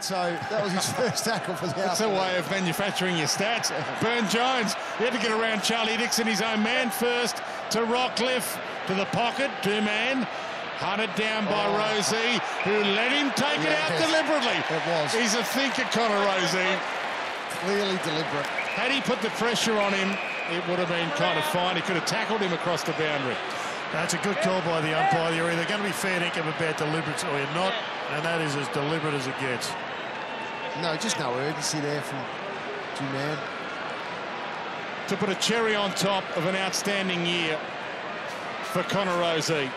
So that was his first tackle for the That's a way of manufacturing your stats. Byrne-Jones, he had to get around Charlie Dixon, his own man first, to Rockliff, to the pocket, two-man, hunted down by Oh. Rozee, who let him take it out deliberately. it was. He's a thinker, Connor Rozee. Clearly deliberate. Had he put the pressure on him, it would have been kind of fine. He could have tackled him across the boundary. That's a good call by the umpire. You're either going to be fair dinkum about deliberate or you're not, and that is as deliberate as it gets. No, just no urgency there from two-man. To put a cherry on top of an outstanding year for Connor Rozee.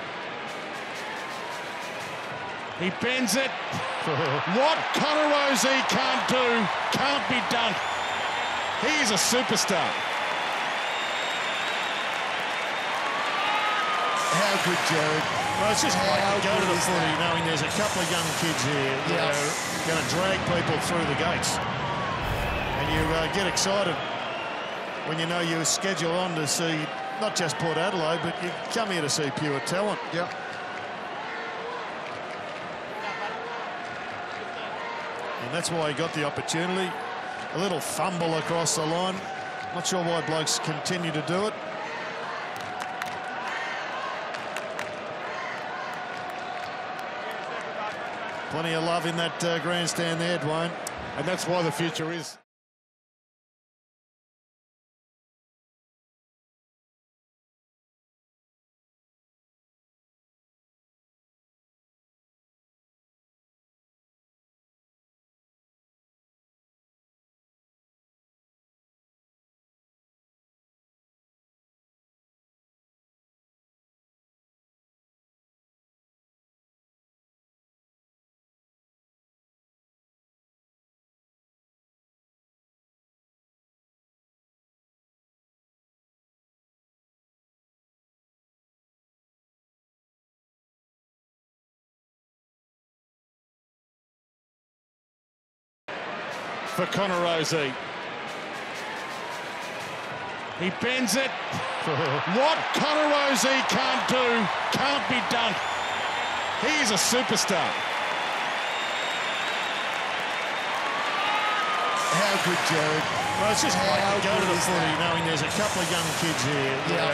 He bends it. what Connor Rozee can't do can't be done. He's a superstar. How good, Jared. Well, it's just How to go to the footy that? knowing there's a couple of young kids here that Yes. are going to drag people through the gates. And you uh, get excited when you know you're scheduled on to see not just Port Adelaide, but you come here to see pure talent. Yep. And that's why he got the opportunity. A little fumble across the line. Not sure why blokes continue to do it. Plenty of love in that uh, grandstand there, Dwayne. And that's why the future is. For Connor Rozee. He bends it. what Connor Rozee can't do can't be done. He's a superstar. How good, Jared. Well, it's just How to go to the is footy knowing there's a couple of young kids here Yeah.